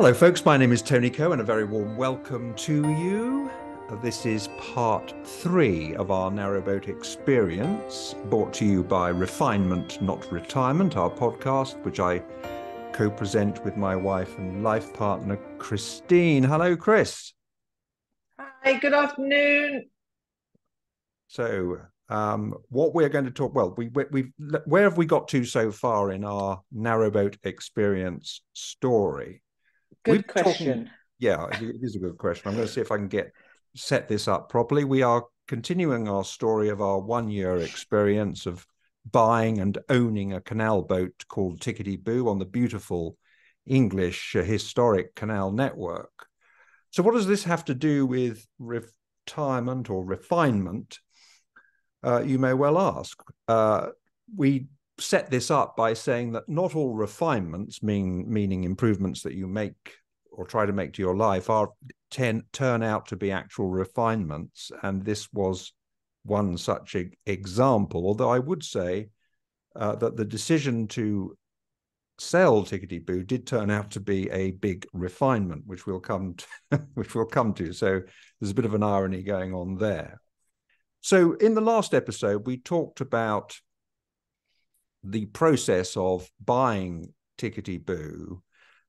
Hello, folks. My name is Tony Coe, and a very warm welcome to you. This is part three of our narrowboat experience, brought to you by Refinement Not Retirement, our podcast, which I co present with my wife and life partner, Christine. Hello, Chris. Hi, good afternoon. So, um, what we're going to talk well, we, we, where have we got to so far in our narrowboat experience story? Good We're question. Talking, yeah, it is a good question. I'm going to see if I can get set this up properly. We are continuing our story of our one year experience of buying and owning a canal boat called Tickety Boo on the beautiful English historic canal network. So, what does this have to do with retirement or refinement? Uh, you may well ask. Uh, we set this up by saying that not all refinements, mean, meaning improvements that you make or try to make to your life, are ten, turn out to be actual refinements. And this was one such a, example. Although I would say uh, that the decision to sell Tickety Boo did turn out to be a big refinement, which we'll come to, which we'll come to. So there's a bit of an irony going on there. So in the last episode, we talked about the process of buying Tickety Boo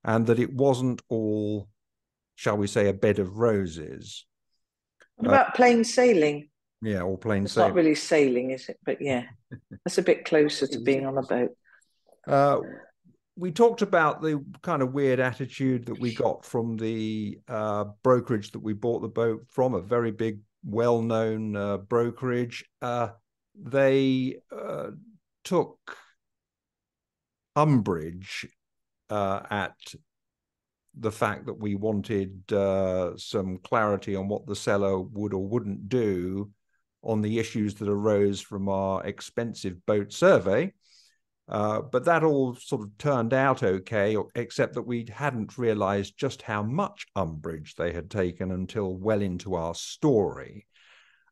and that it wasn't all, shall we say, a bed of roses. What about uh, plain sailing? Yeah, or plain it's sailing. not really sailing, is it? But yeah, that's a bit closer to being on a boat. Uh, we talked about the kind of weird attitude that we got from the uh, brokerage that we bought the boat from, a very big, well-known uh, brokerage. Uh, they uh, took umbrage uh, at the fact that we wanted uh, some clarity on what the seller would or wouldn't do on the issues that arose from our expensive boat survey. Uh, but that all sort of turned out okay, except that we hadn't realized just how much umbrage they had taken until well into our story.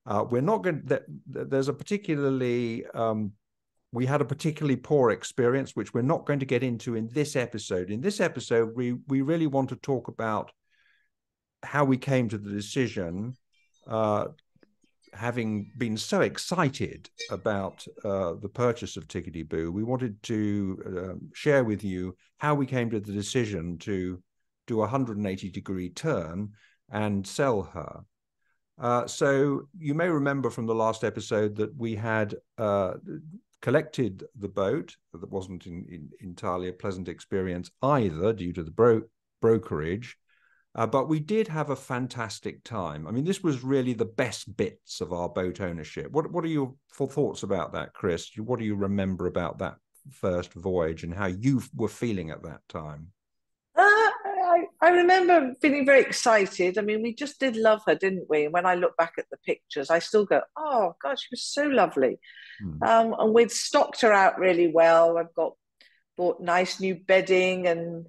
Uh, we're not going there's a particularly um, we had a particularly poor experience, which we're not going to get into in this episode. In this episode, we we really want to talk about how we came to the decision, uh, having been so excited about uh, the purchase of Tickety Boo. We wanted to uh, share with you how we came to the decision to do a 180 degree turn and sell her. Uh, so you may remember from the last episode that we had uh, collected the boat. That wasn't in, in, entirely a pleasant experience either, due to the bro- brokerage. Uh, but we did have a fantastic time. I mean, this was really the best bits of our boat ownership. What What are your thoughts about that, Chris? What do you remember about that first voyage and how you were feeling at that time? I remember feeling very excited. I mean, we just did love her, didn't we? And when I look back at the pictures, I still go, oh, God, she was so lovely. Mm. Um, and we'd stocked her out really well. I've got bought nice new bedding and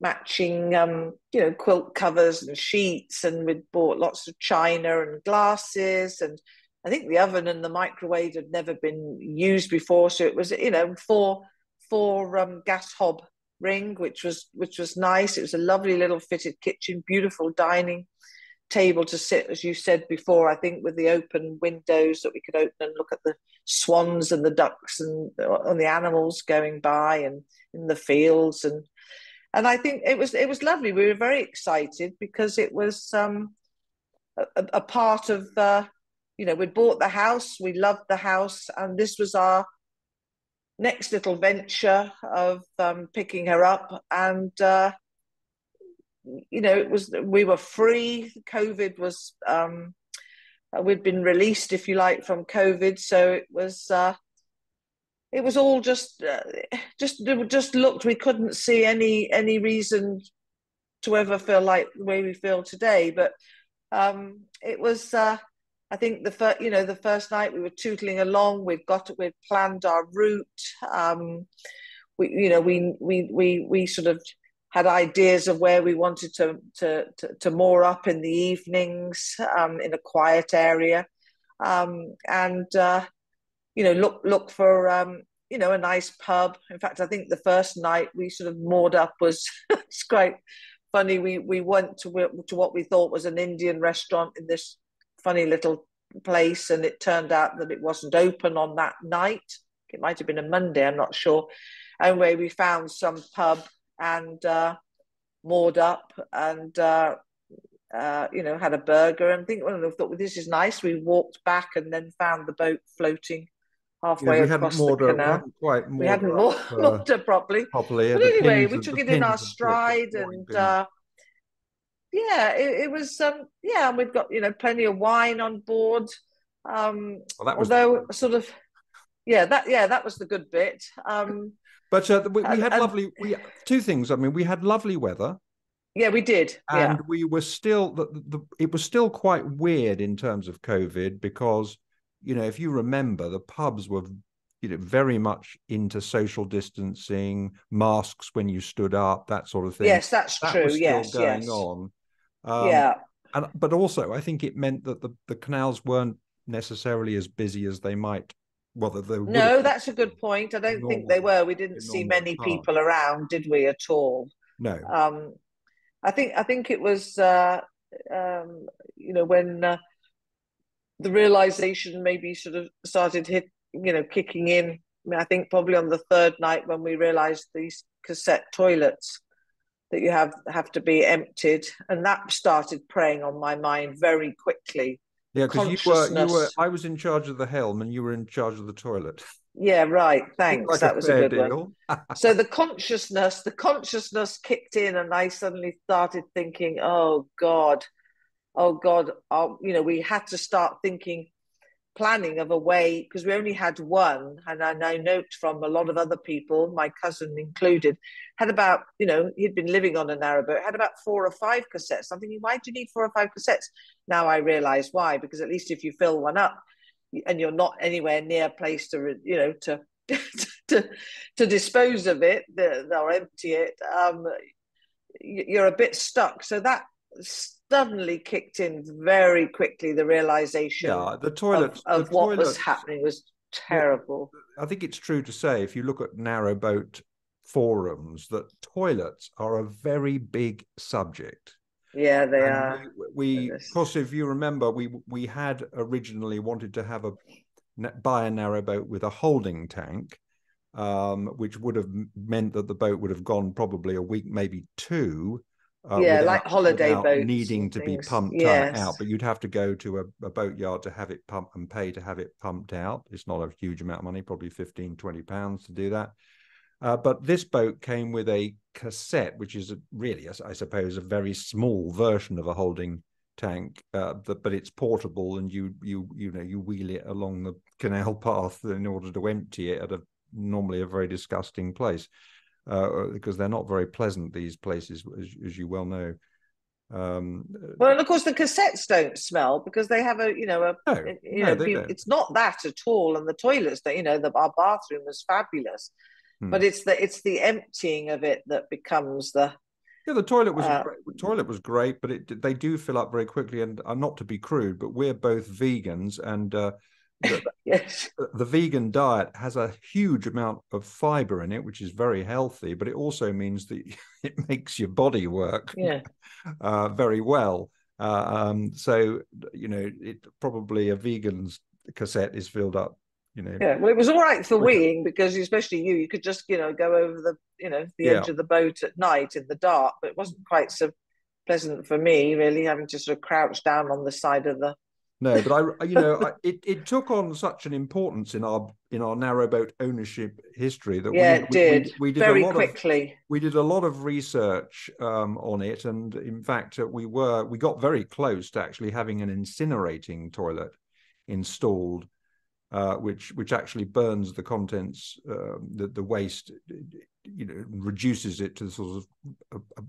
matching, um, you know, quilt covers and sheets. And we'd bought lots of china and glasses. And I think the oven and the microwave had never been used before. So it was, you know, four, four um, gas hob ring, which was which was nice. It was a lovely little fitted kitchen, beautiful dining table to sit, as you said before. I think with the open windows that we could open and look at the swans and the ducks and on the animals going by and in the fields and and I think it was it was lovely. We were very excited because it was um, a, a, part of uh, you know we'd bought the house, we loved the house, and this was our next little venture of um, picking her up. And uh, you know it was we were free. Covid was um, we'd been released if you like from covid. So it was uh, it was all just uh, just just looked we couldn't see any any reason to ever feel like the way we feel today. But um, it was uh, I think the first, you know, the first night we were tootling along. We've got, we've planned our route. Um, we, you know, we we we we sort of had ideas of where we wanted to to to, to moor up in the evenings um, in a quiet area, um, and uh, you know, look look for um, you know a nice pub. In fact, I think the first night we sort of moored up was it's quite funny. We we went to to what we thought was an Indian restaurant in this funny little place, and it turned out that it wasn't open on that night. It might have been a Monday. I'm not sure. Anyway, we found some pub and uh, moored up and uh, uh, you know had a burger and think well, I thought well, this is nice. We walked back and then found the boat floating halfway yeah, across the canal. quite we hadn't moored, moored it properly. properly but anyway, we took it in our stride and uh, yeah, it, it was um, yeah, and we've got you know plenty of wine on board. Um, well, although sort of yeah, that yeah, that was the good bit. Um, but uh, we, we, had and, lovely. We two things. I mean, we had lovely weather. Yeah, we did. And yeah. we were still the, the, it was still quite weird in terms of COVID because you know if you remember the pubs were you know very much into social distancing, masks when you stood up, that sort of thing. Yes, that's that true. Yes, going yes. on. Um, yeah. And but also I think it meant that the the canals weren't necessarily as busy as they might well, they no, that's a good point. I don't normal, think they were. We didn't see many time. people around, did we at all? No. Um, I think I think it was uh, um, you know when uh, the realization maybe sort of started hit you know kicking in. I, mean, I think probably on the third night when we realized these cassette toilets that you have have to be emptied, and that started preying on my mind very quickly. Yeah, because you were you were I was in charge of the helm and you were in charge of the toilet. Yeah, right. Thanks. Like that a was a good deal. one. so the consciousness, the consciousness kicked in, and I suddenly started thinking, "Oh God, oh God!" Oh, you know, we had to start thinking planning of a way because we only had one and I, I note from a lot of other people my cousin included had about you know he'd been living on a narrowboat had about four or five cassettes. I'm thinking why do you need four or five cassettes? Now i realize why because at least if you fill one up and you're not anywhere near a place to you know to to to dispose of it or empty it um you're a bit stuck. So that suddenly kicked in very quickly the realization yeah, the toilet of, of what was happening was terrible. I think it's true to say if you look at narrowboat forums that toilets are a very big subject. Yeah, they and are. We, we of course, if you remember, we we had originally wanted to have a buy a narrowboat with a holding tank, um, which would have meant that the boat would have gone probably a week, maybe two, uh, yeah, without, like holiday boats, needing to be pumped yes. out. But you'd have to go to a, a boat yard to have it pumped and pay to have it pumped out. It's not a huge amount of money, probably 15, 20 pounds to do that. Uh, but this boat came with a cassette, which is a, really, I suppose, a very small version of a holding tank, uh, but it's portable, and you you you know you wheel it along the canal path in order to empty it at a normally a very disgusting place uh, because they're not very pleasant these places, as, as you well know. Um, well, and of course the cassettes don't smell because they have a you know a no, you know it's not that at all, and the toilets that you know the, our bathroom was fabulous, hmm. but it's the it's the emptying of it that becomes the yeah, the toilet was uh, great, the toilet was great, but it they do fill up very quickly. And I'm not to be crude, but we're both vegans, and uh, yes. The vegan diet has a huge amount of fiber in it, which is very healthy, but it also means that it makes your body work yeah. uh, very well. Uh, um, so, you know, it probably a vegan's cassette is filled up. You know, yeah. Well, it was all right for weeing because, especially you, you could just, you know, go over the, you know, the yeah. edge of the boat at night in the dark. But it wasn't quite so pleasant for me, really, having to sort of crouch down on the side of the no, but I, you know, I, it, it took on such an importance in our in our narrowboat ownership history that yeah, we, it did. We, we did very quickly. Of, we did a lot of research um, on it, and in fact, uh, we were we got very close to actually having an incinerating toilet installed, uh, which which actually burns the contents, um, the the waste, you know, reduces it to the sort of a, a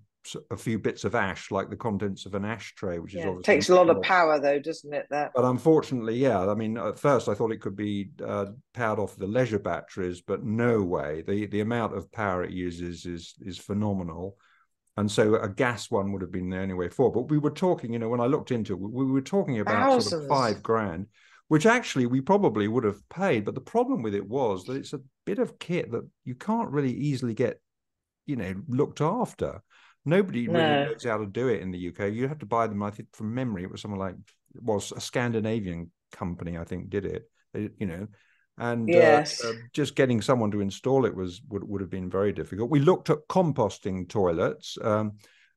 a few bits of ash, like the contents of an ashtray, which yeah, is obviously takes a lot of power, though, doesn't it? That, but unfortunately, yeah. I mean, at first I thought it could be uh, powered off the leisure batteries, but no way. the The amount of power it uses is is phenomenal, and so a gas one would have been the only way forward. But we were talking, you know, when I looked into it, we were talking about Thousands. sort of five grand, which actually we probably would have paid. But the problem with it was that it's a bit of kit that you can't really easily get, you know, looked after. Nobody really knows how to do it in the UK. You have to buy them. I think from memory, it was someone like it was a Scandinavian company. I think did it. They, you know, and yes. uh, uh, just getting someone to install it was would would have been very difficult. We looked at composting toilets, um,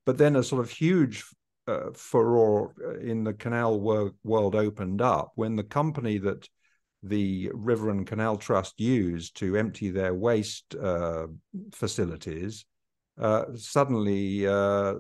but then a sort of huge uh, furore in the canal wor- world opened up when the company that the River and Canal Trust used to empty their waste uh, facilities uh, suddenly uh,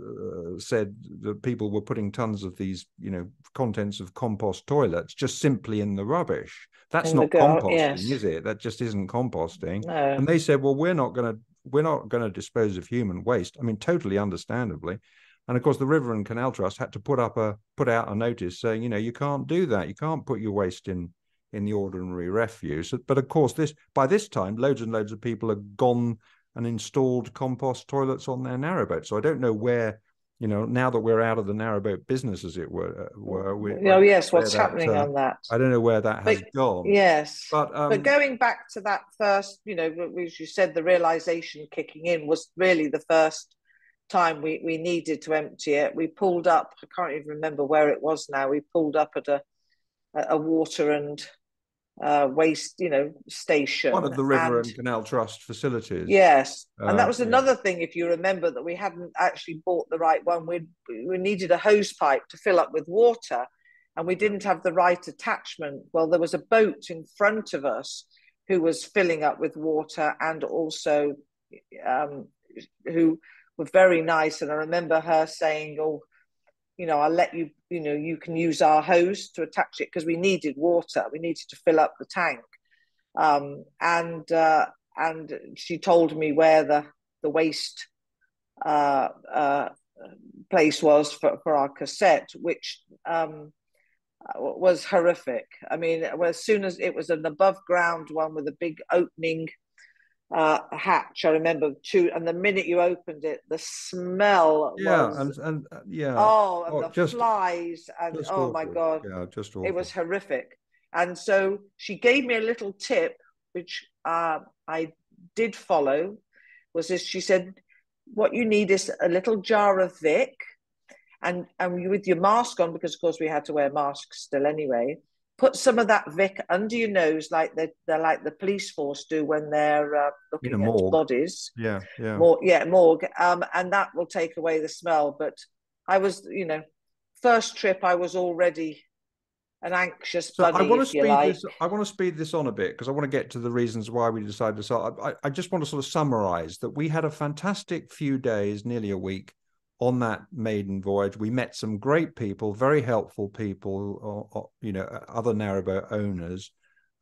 said that people were putting tons of these, you know, contents of compost toilets just simply in the rubbish. That's in not composting, yes. is it? That just isn't composting. No. And they said, well, we're not going to we're not going to dispose of human waste. I mean, totally understandably. And of course, the River and Canal Trust had to put up a put out a notice saying, you know, you can't do that. You can't put your waste in in the ordinary refuse. But of course, this by this time, loads and loads of people have gone and installed compost toilets on their narrowboat. So I don't know where, you know, now that we're out of the narrowboat business, as it were. Uh, were we, oh yes, what's that, happening uh, on that? I don't know where that has but, gone. Yes, but um, but going back to that first, you know, as you said, the realization kicking in was really the first time we we needed to empty it. We pulled up. I can't even remember where it was now. We pulled up at a a water and uh, waste, you know, station. One of the River and, and Canal Trust facilities. Yes, uh, and that was another yeah. thing. If you remember, that we hadn't actually bought the right one. We we needed a hose pipe to fill up with water, and we didn't have the right attachment. Well, there was a boat in front of us who was filling up with water, and also um, who were very nice. And I remember her saying, "Oh." You know, I'll let you, you know, you can use our hose to attach it because we needed water. We needed to fill up the tank. Um, and uh, and she told me where the the waste uh, uh, place was for, for our cassette, which um, was horrific. I mean, as soon as it was an above ground one with a big opening uh, hatch. I remember too, and the minute you opened it, the smell. Yeah, was, and and uh, yeah. Oh, and oh, the just, flies, and oh awful. my god, yeah, just awful. it was horrific. And so she gave me a little tip, which uh, I did follow. Was this? She said, "What you need is a little jar of Vic." And, and with your mask on, because of course we had to wear masks still anyway, put some of that Vic under your nose, like they they're like the police force do when they're uh, looking at morgue. bodies. Yeah, yeah, more yeah, morgue. Um, and that will take away the smell. But I was, you know, first trip I was already an anxious so buddy. I want to speed like. this. I want to speed this on a bit because I want to get to the reasons why we decided to start. I, I just want to sort of summarize that we had a fantastic few days, nearly a week, on that maiden voyage, we met some great people, very helpful people, uh, uh, you know, other narrowboat owners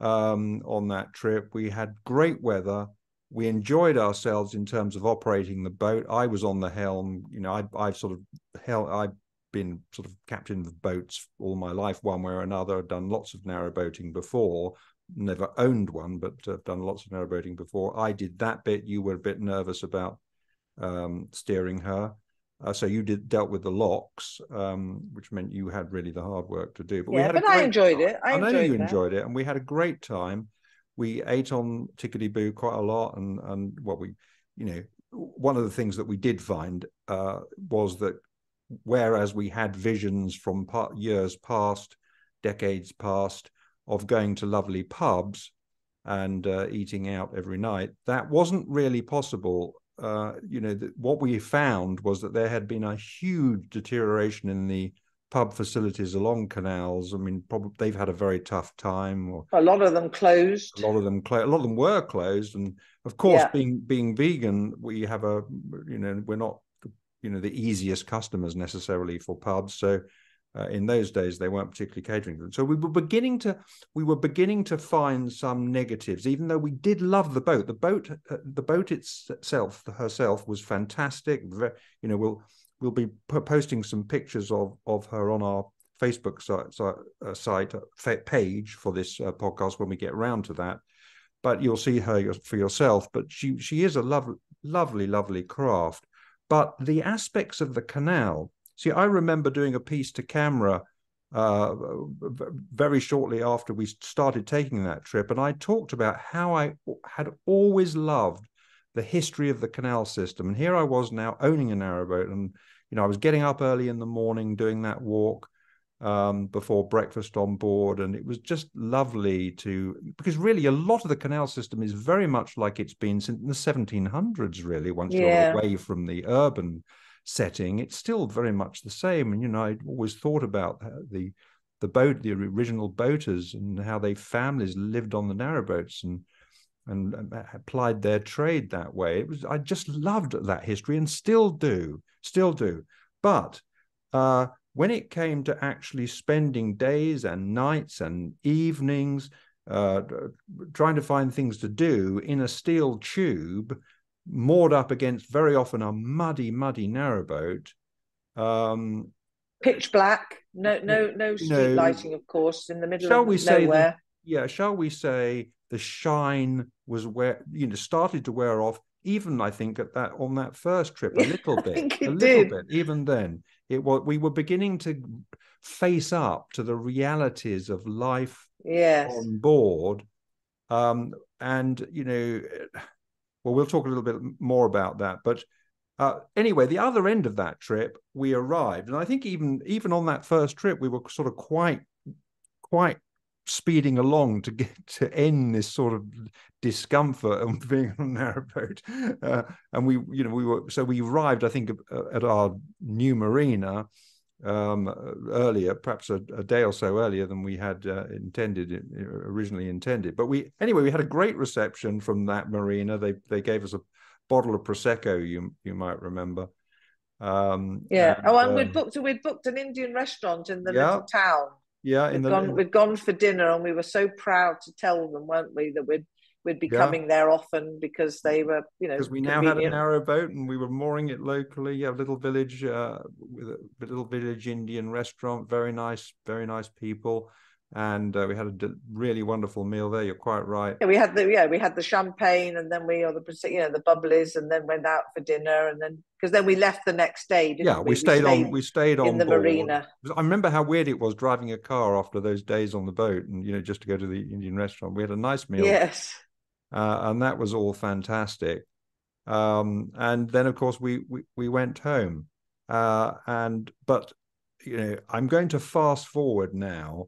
um, on that trip. We had great weather. We enjoyed ourselves in terms of operating the boat. I was on the helm. You know, I, I've sort of held, I've been sort of captain of boats all my life, one way or another. I've done lots of narrowboating before, never owned one, but I've done lots of narrowboating before. I did that bit. You were a bit nervous about um, steering her. Uh, so you did dealt with the locks, um, which meant you had really the hard work to do. But yeah, but I enjoyed time. it. I, I know you that. enjoyed it, and we had a great time. We ate on Tickety Boo quite a lot, and and what we, you know, one of the things that we did find uh, was that whereas we had visions from years past, decades past, of going to lovely pubs and uh, eating out every night, that wasn't really possible uh, you know, the, what we found was that there had been a huge deterioration in the pub facilities along canals. I mean, probably they've had a very tough time. Or, a lot of them closed. A lot of them closed. A lot of them were closed, and of course, yeah. being being vegan, we have a you know we're not you know the easiest customers necessarily for pubs. So uh, in those days, they weren't particularly catering to them. So we were beginning to we were beginning to find some negatives, even though we did love the boat. The boat, uh, the boat itself, herself, was fantastic. You know, we'll we'll be posting some pictures of of her on our Facebook site, uh, site uh, page for this uh, podcast when we get around to that. But you'll see her for yourself. But she she is a lovely, lovely, lovely craft. But the aspects of the canal See, I remember doing a piece to camera uh, very shortly after we started taking that trip, and I talked about how I had always loved the history of the canal system. And here I was now owning a narrowboat, and you know I was getting up early in the morning doing that walk um, before breakfast on board, and it was just lovely to because really a lot of the canal system is very much like it's been since the 1700s. Really, once yeah. you're away from the urban setting, it's still very much the same. And you know, I always thought about the the boat, the original boaters, and how they families lived on the narrowboats and and applied their trade that way. It was I just loved that history and still do, still do. But uh, when it came to actually spending days and nights and evenings uh, trying to find things to do in a steel tube moored up against very often a muddy, muddy narrowboat. Um, Pitch black, no, no, no street no, lighting, of course, in the middle shall of we say nowhere. The, yeah, shall we say the shine was where you know started to wear off. Even I think at that on that first trip, a little bit, a little did. bit. Even then, it was we were beginning to face up to the realities of life yes. on board. Um, and you know, well, we'll talk a little bit more about that. But uh, anyway, the other end of that trip, we arrived, and I think even even on that first trip, we were sort of quite quite speeding along to get to end this sort of discomfort of being on a narrowboat. Uh, and we, you know, we were so we arrived, I think, at our new marina um, earlier, perhaps a, a, day or so earlier than we had uh, intended, originally intended. But we, anyway, we had a great reception from that marina. They they gave us a bottle of prosecco. You you might remember. Um, yeah. And, oh, and we'd um, booked we'd booked an Indian restaurant in the yeah. little town. Yeah, we'd, the, gone, we'd gone for dinner, and we were so proud to tell them, weren't we, that we'd we'd be yeah. coming there often because they were, you know, because we now had a narrow boat and we were mooring it locally. A little village uh, with a little village Indian restaurant, very nice, very nice people and uh, we had a really wonderful meal there. You're quite right. Yeah, we had the yeah we had the champagne, and then we or the you know the bubblies, and then went out for dinner, and then because then we left the next day. yeah, we? we, stayed, we stayed on. We stayed on in the board. marina. I remember how weird it was driving a car after those days on the boat, and you know just to go to the Indian restaurant. We had a nice meal. Yes, uh, and that was all fantastic. Um, and then of course we we, we went home, uh, and but you know I'm going to fast forward now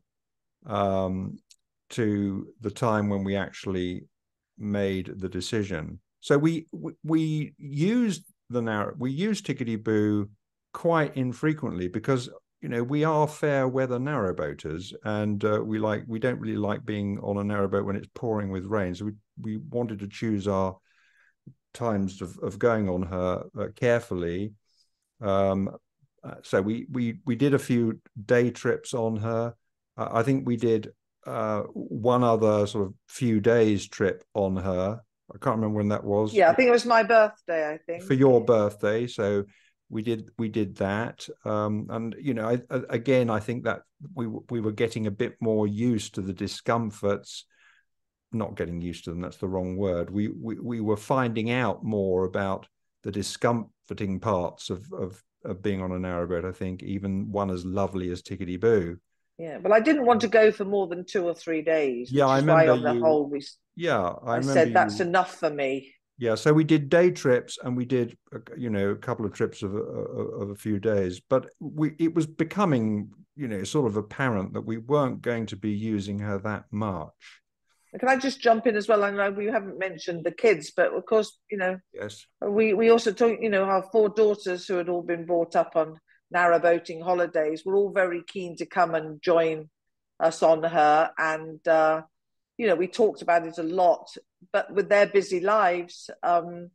um, to the time when we actually made the decision. So we we, used the narrow we used Tickety Boo quite infrequently because you know we are fair weather narrowboaters and uh, we like we don't really like being on a narrowboat when it's pouring with rain. So we we wanted to choose our times of, of going on her uh, carefully. Um, uh, so we we we did a few day trips on her. I think we did uh, one other sort of few days trip on her. I can't remember when that was. Yeah, I think it was my birthday. I think for your birthday. So we did we did that, um, and you know, I, I, again, I think that we we were getting a bit more used to the discomforts. Not getting used to them. That's the wrong word. We we we were finding out more about the discomforting parts of of, of being on a narrowboat. I think even one as lovely as Tickety Boo. Yeah, but I didn't want to go for more than two or three days. Yeah, I remember. on the you, whole, we. Yeah, I, I said that's you, enough for me. Yeah, so we did day trips and we did, you know, a couple of trips of, of a few days, but we it was becoming, you know, sort of apparent that we weren't going to be using her that much. Can I just jump in as well? I know we haven't mentioned the kids, but of course, you know, yes, we we also talk, you know, our four daughters who had all been brought up on narrow boating holidays were all very keen to come and join us on her and uh, you know we talked about it a lot but with their busy lives um,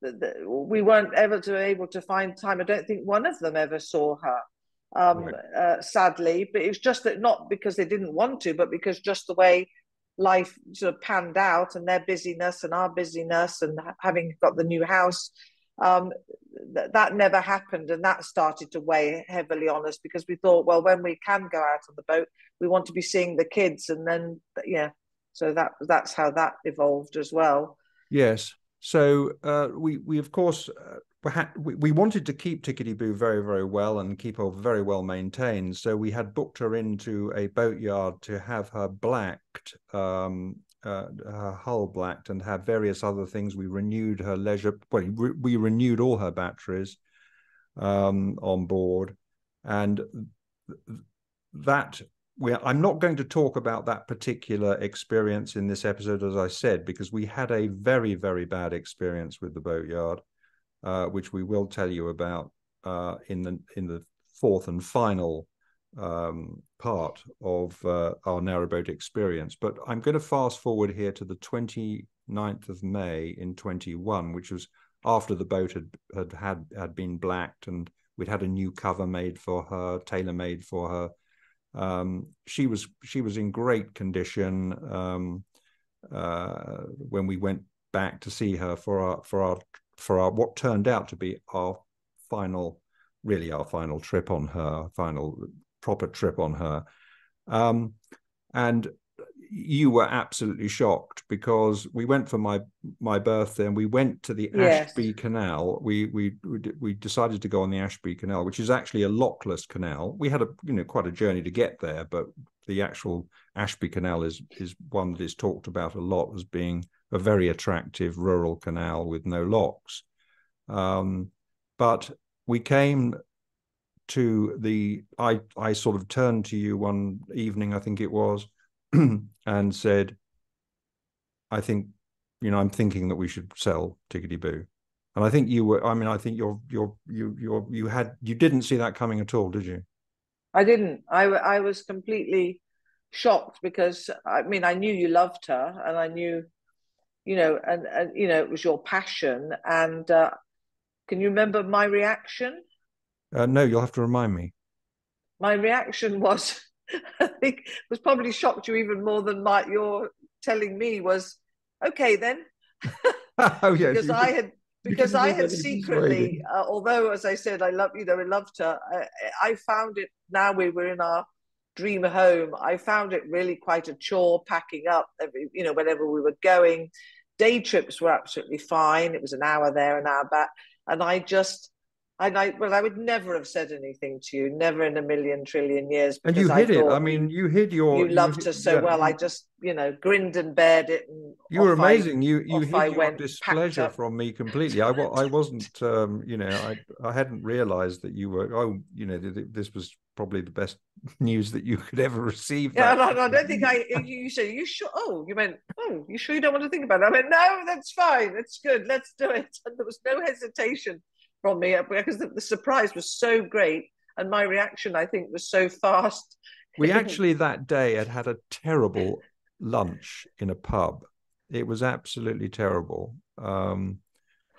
the, the, we weren't ever to able to find time i don't think one of them ever saw her um, right. uh, sadly but it was just that not because they didn't want to but because just the way life sort of panned out and their busyness and our busyness and having got the new house um, th- that never happened. And that started to weigh heavily on us because we thought well when we can go out on the boat we want to be seeing the kids. And then yeah so that that's how that evolved as well. Yes. So uh, we we of course uh, we, wanted to keep Tickety Boo very, very well and keep her very well maintained. So we had booked her into a boatyard to have her blacked um, uh, her hull blacked and have various other things. We renewed her leisure. Well, we renewed all her batteries um, on board, and that we I'm not going to talk about that particular experience in this episode, as I said, because we had a very, very bad experience with the boatyard, uh, which we will tell you about uh, in the in the fourth and final um, part of uh, our narrowboat experience. But I'm going to fast forward here to the 29th of May in 21, which was after the boat had had had, had been blacked and we'd had a new cover made for her, tailor made for her um, she was she was in great condition um, uh, when we went back to see her for our for our for our what turned out to be our final really our final trip on her final proper trip on her um, and you were absolutely shocked because we went for my my birthday and we went to the yes. Ashby Canal. We, we we decided to go on the Ashby Canal, which is actually a lockless canal. We had a you know quite a journey to get there, but the actual Ashby Canal is is one that is talked about a lot as being a very attractive rural canal with no locks. Um, but we came to the I I sort of turned to you one evening, I think it was and said, I think, you know, I'm thinking that we should sell Tickety Boo. And I think you were, I mean, I think you're, you're, you, you're, you had, you didn't see that coming at all, did you? I didn't. I, I was completely shocked because, I mean, I knew you loved her and I knew, you know, and, and you know, it was your passion. And uh, can you remember my reaction? Uh, no, you'll have to remind me. My reaction was, I think was probably shocked you even more than my your telling me was okay then. oh yeah, because I had because I had secretly, uh, although as I said, I love you know I loved her. I, I found it now we were in our dream home. I found it really quite a chore packing up. Every you know whenever we were going, day trips were absolutely fine. It was an hour there, an hour back, and I just and I well, I would never have said anything to you, never in a million trillion years. And you hid I it. I mean, you hid your. You loved you, her so yeah. well. I just, you know, grinned and bared it. And you were amazing. I, you you hid I your displeasure from me completely. I I wasn't, um, you know, I I hadn't realised that you were. Oh, you know, this was probably the best news that you could ever receive. Yeah, no, no, I don't think I. You said you sure. Oh, you meant. Oh, you sure you don't want to think about it? I mean, no, that's fine. It's good. Let's do it. And there was no hesitation from me because the, the surprise was so great and my reaction i think was so fast. We actually that day had had a terrible lunch in a pub. It was absolutely terrible. Um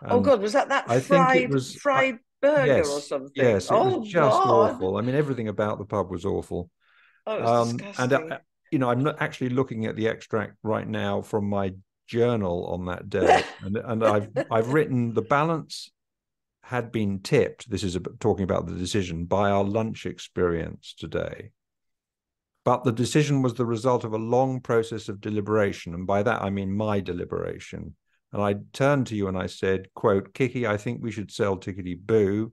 oh god was that that I fried think it was, fried burger yes, or something? yes it oh, was just god. awful i mean everything about the pub was awful. Oh, was um, and uh, you know i'm not actually looking at the extract right now from my journal on that day and, and i've i've written the balance had been tipped, this is talking about the decision, by our lunch experience today. But the decision was the result of a long process of deliberation. And by that, I mean my deliberation. And I turned to you and I said, quote, Kiki, I think we should sell Tickety Boo.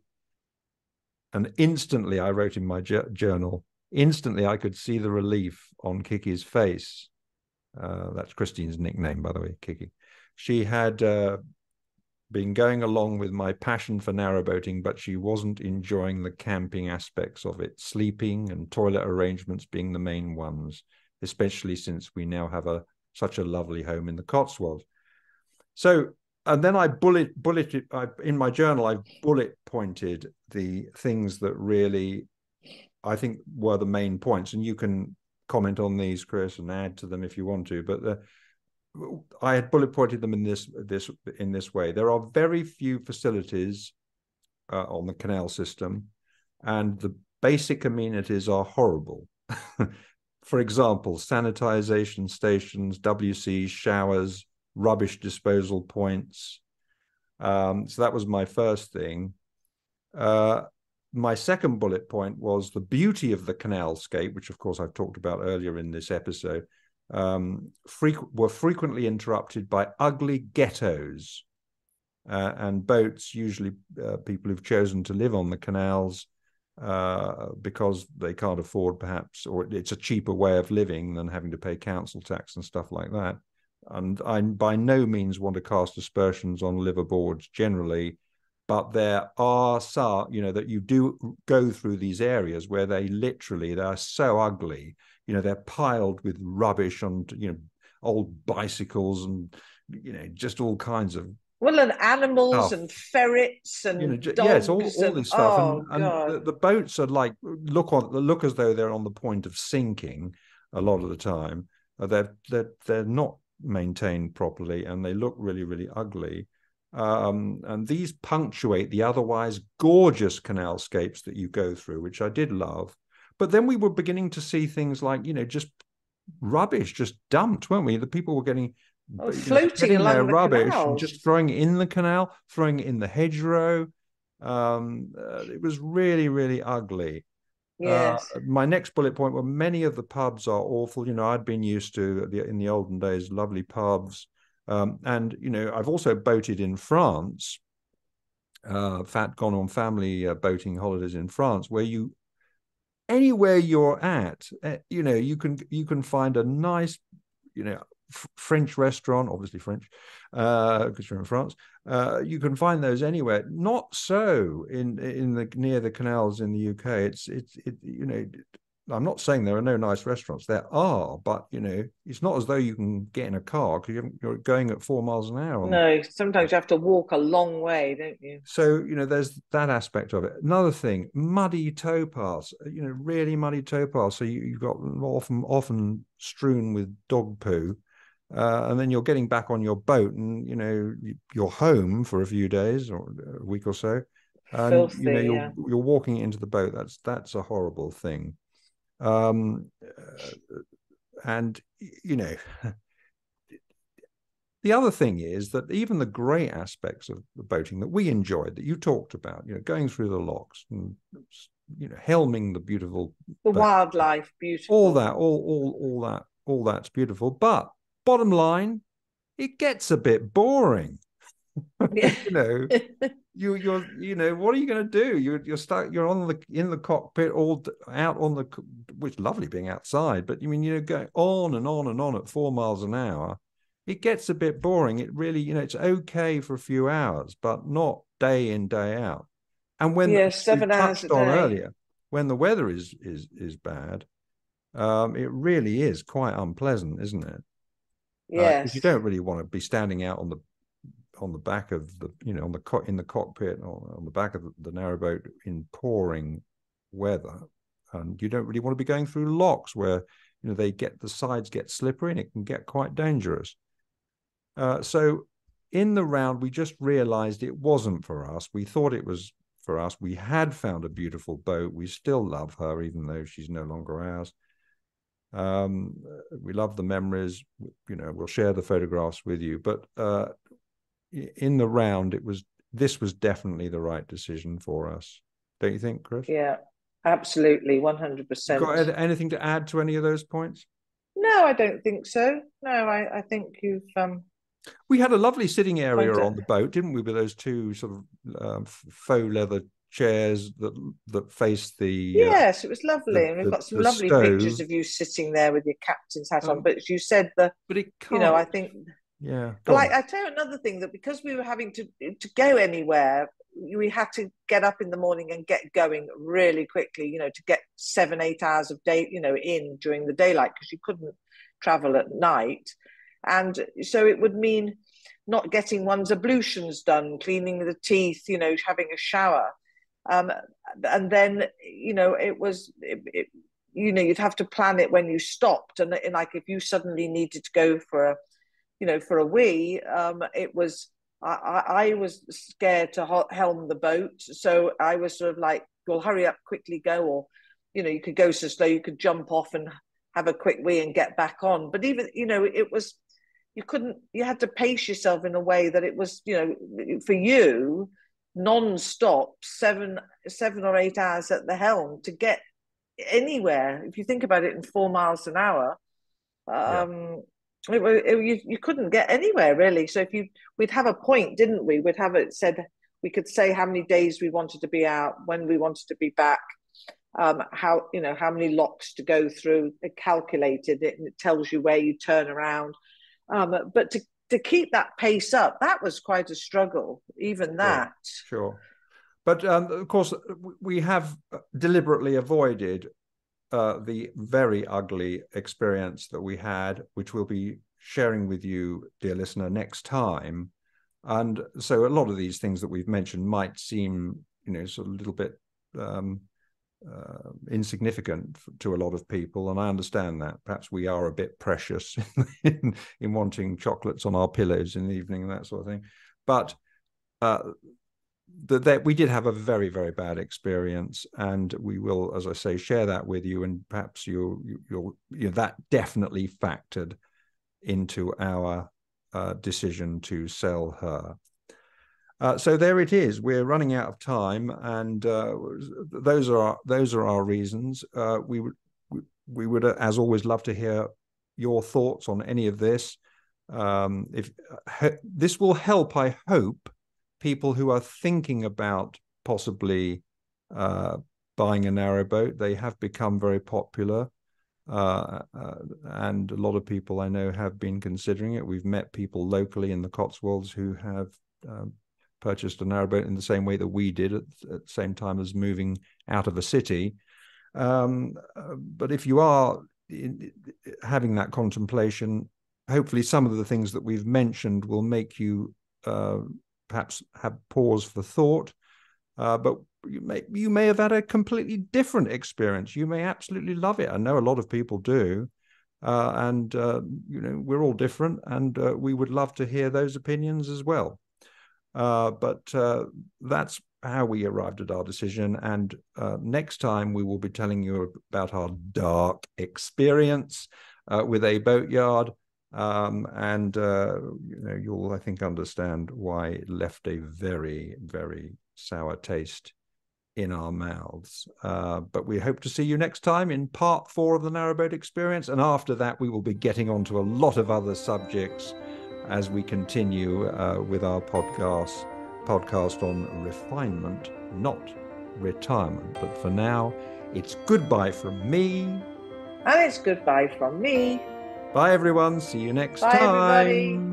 And instantly, I wrote in my journal, instantly I could see the relief on Kiki's face. Uh, that's Christine's nickname, by the way, Kiki. She had uh, been going along with my passion for narrowboating, but she wasn't enjoying the camping aspects of it, sleeping and toilet arrangements being the main ones, especially since we now have a such a lovely home in the Cotswolds. So, and then I bullet bulleted I, in my journal. I bullet pointed the things that really I think were the main points, and you can comment on these, Chris, and add to them if you want to. But the I had bullet pointed them in this this in this way. There are very few facilities uh, on the canal system, and the basic amenities are horrible. For example, sanitization stations, WC showers, rubbish disposal points. Um, so that was my first thing. Uh, my second bullet point was the beauty of the canalscape, which of course I've talked about earlier in this episode um, were frequently interrupted by ugly ghettos uh, and boats, usually uh, people who've chosen to live on the canals uh, because they can't afford, perhaps, or it's a cheaper way of living than having to pay council tax and stuff like that. and I by no means want to cast aspersions on liveaboards generally, but there are some, you know, that you do go through these areas where they literally they're so ugly, you know, they're piled with rubbish and you know old bicycles and you know just all kinds of well, and animals and ferrets and you know, dogs yeah, it's all, all this stuff. Oh, and, and the, the, boats are like look on look as though they're on the point of sinking a lot of the time. Uh, they're they're they're not maintained properly, and they look really really ugly. Um, and these punctuate the otherwise gorgeous canalscapes that you go through, which I did love. But then we were beginning to see things like you know just rubbish just dumped, weren't we? The people were getting Oh, floating along their the rubbish and just throwing it in the canal, throwing it in the hedgerow. Um, uh, it was really, really ugly. Yes. Uh, my next bullet point were many of the pubs are awful. You know, I'd been used to the, in the olden days lovely pubs, um, and you know, I've also boated in France. Uh, fat gone on family uh, boating holidays in France, where you anywhere you're at, uh, you know, you can you can find a nice, you know, French restaurant, obviously French, because uh, you're in France. Uh, you can find those anywhere. Not so in in the near the canals in the UK. It's it's it, you know. I'm not saying there are no nice restaurants. There are, but you know, it's not as though you can get in a car because you're going at four miles an hour. No, sometimes you have to walk a long way, don't you? So you know, there's that aspect of it. Another thing, muddy towpaths. You know, really muddy towpaths. So you, you've got often often strewn with dog poo uh, and then you're getting back on your boat and you know you're home for a few days or a week or so and Filthy, you know you're, yeah. you're walking into the boat that's that's a horrible thing um and you know the other thing is that even the great aspects of the boating that we enjoyed that you talked about you know going through the locks and you know helming the beautiful the boat, wildlife beautiful. All that all all all that all that's beautiful. But bottom line, it gets a bit boring. You know, you you're you know what are you going to do? You're you're stuck. You're on the in the cockpit all out on the which lovely being outside, but you mean you know going on and on and on at four miles an hour. It gets a bit boring. It really you know it's okay for a few hours, but not day in day out. And when yeah, seven hours on earlier, when the weather is is is bad, um, it really is quite unpleasant, isn't it? Yes. Uh, you don't really want to be standing out on the on the back of the you know on the co- in the cockpit or on the back of the, narrowboat in pouring weather, and you don't really want to be going through locks where you know they get the sides get slippery and it can get quite dangerous. Uh, so in the round, we just realized it wasn't for us. We thought it was for us. We had found a beautiful boat. We still love her, even though she's no longer ours. Um, we love the memories. You know, we'll share the photographs with you. But uh, in the round, it was this was definitely the right decision for us. Don't you think, Chris? Yeah, absolutely, one hundred percent. Got anything to add to any of those points? No, I don't think so. No, I, I think you've. Um... We had a lovely sitting area on the boat, didn't we? With those two sort of um, faux leather chairs that that face the uh, yes uh, it was lovely the, and we've got some lovely stove. pictures of you sitting there with your captain's hat on oh. but you said the but it can't. you know i think yeah but I, I tell you another thing that because we were having to to go anywhere we had to get up in the morning and get going really quickly you know to get seven eight hours of day you know in during the daylight because you couldn't travel at night. And so it would mean not getting one's ablutions done cleaning the teeth you know having a shower. Um, and then you know it was it, it, you know you'd have to plan it when you stopped. And, and, like if you suddenly needed to go for a you know for a wee um, it was I, I was scared to helm the boat. So i was sort of like well hurry up quickly go or you know you could go so slow you could jump off and have a quick wee and get back on. But even you know it was you couldn't you had to pace yourself in a way that it was you know for you non-stop seven seven or eight hours at the helm to get anywhere. If you think about it in four miles an hour um yeah. It, it, you, you couldn't get anywhere really so if you we'd have a point didn't we we'd have it said we could say how many days we wanted to be out when we wanted to be back um, how you know how many locks to go through it calculated it and it tells you where you turn around Um, but to to keep that pace up, that was quite a struggle. Even that. Sure. sure. But um, of course, we have deliberately avoided uh, the very ugly experience that we had, which we'll be sharing with you, dear listener, next time. And so a lot of these things that we've mentioned might seem, you know, sort of a little bit um, uh, insignificant to a lot of people, and I understand that. Perhaps we are a bit precious in, in wanting chocolates on our pillows in the evening and that sort of thing. But uh, that, that we did have a very very bad experience, and we will, as I say, share that with you, and perhaps you you'll you know, that definitely factored into our uh, decision to sell her. Uh, so there it is. We're running out of time, and uh, those are our, those are our reasons. Uh, we would we would, uh, as always, love to hear your thoughts on any of this. Um, if this will help, I hope, people who are thinking about possibly uh, buying a narrowboat. They have become very popular. Uh, uh, and a lot of people I know have been considering it. We've met people locally in the Cotswolds who have um, purchased a narrowboat in the same way that we did at, at the same time as moving out of a city. Um, uh, but if you are in, having that contemplation, hopefully some of the things that we've mentioned will make you uh, perhaps have pause for thought. Uh, but you may you may have had a completely different experience. You may absolutely love it. I know a lot of people do. Uh, and uh, you know we're all different, and uh, we would love to hear those opinions as well. Uh, but uh, that's how we arrived at our decision. And next time we will be telling you about our dark experience with a boatyard. Um, and uh, you know, you'll, I think, understand why it left a very, very sour taste in our mouths. Uh, but we hope to see you next time in part four of the narrowboat experience. And after that, we will be getting on to a lot of other subjects as we continue uh, with our podcast podcast on refinement, not retirement. But for now, it's goodbye from me. And it's goodbye from me. Bye, everyone. See you next Bye, time. Everybody.